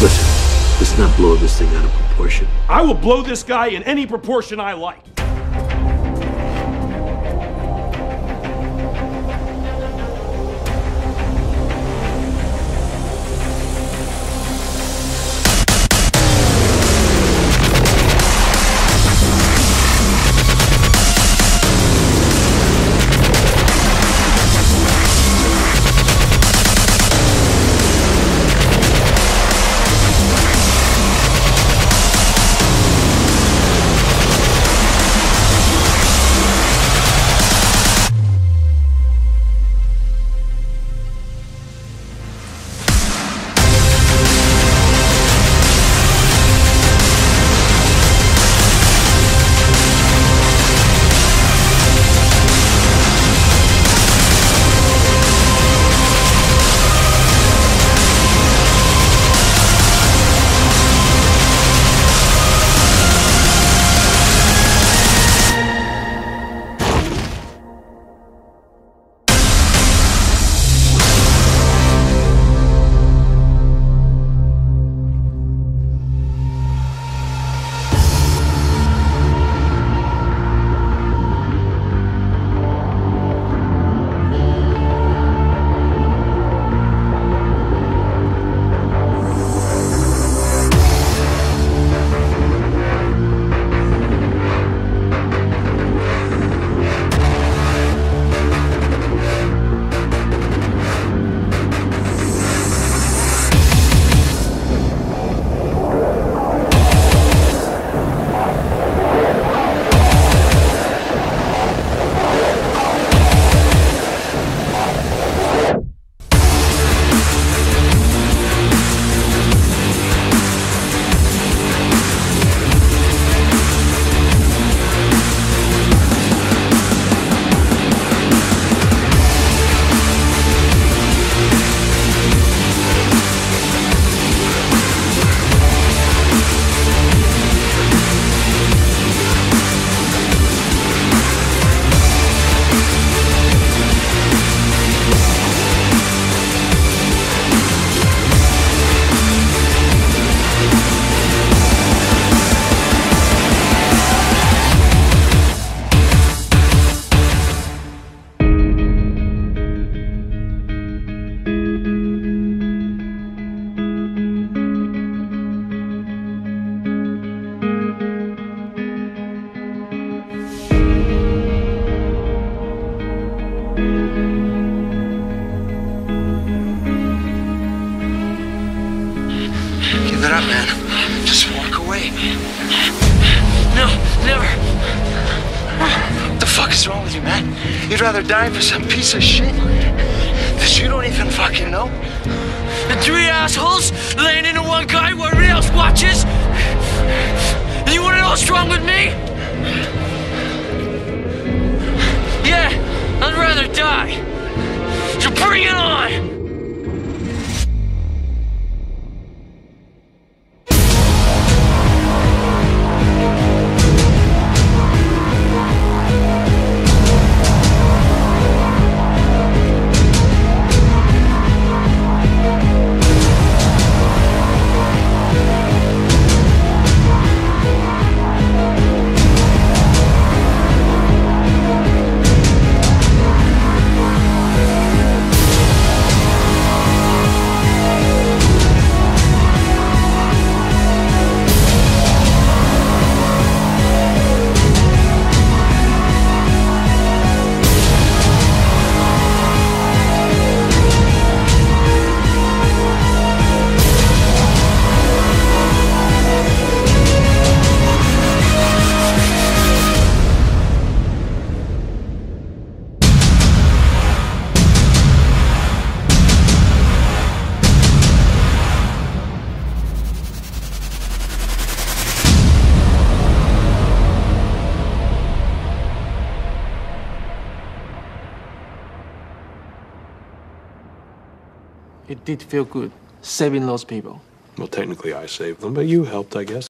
Listen, let's not blow this thing out of proportion. I will blow this guy in any proportion I like. Give it up, man. Just walk away. No, never. What the fuck is wrong with you, man? You'd rather die for some piece of shit that you don't even fucking know? The three assholes laying into one guy while everybody else watches? And you want to know what's wrong with me? I'd rather die. So bring it on! It did feel good saving those people. Well, technically I saved them, but you helped, I guess.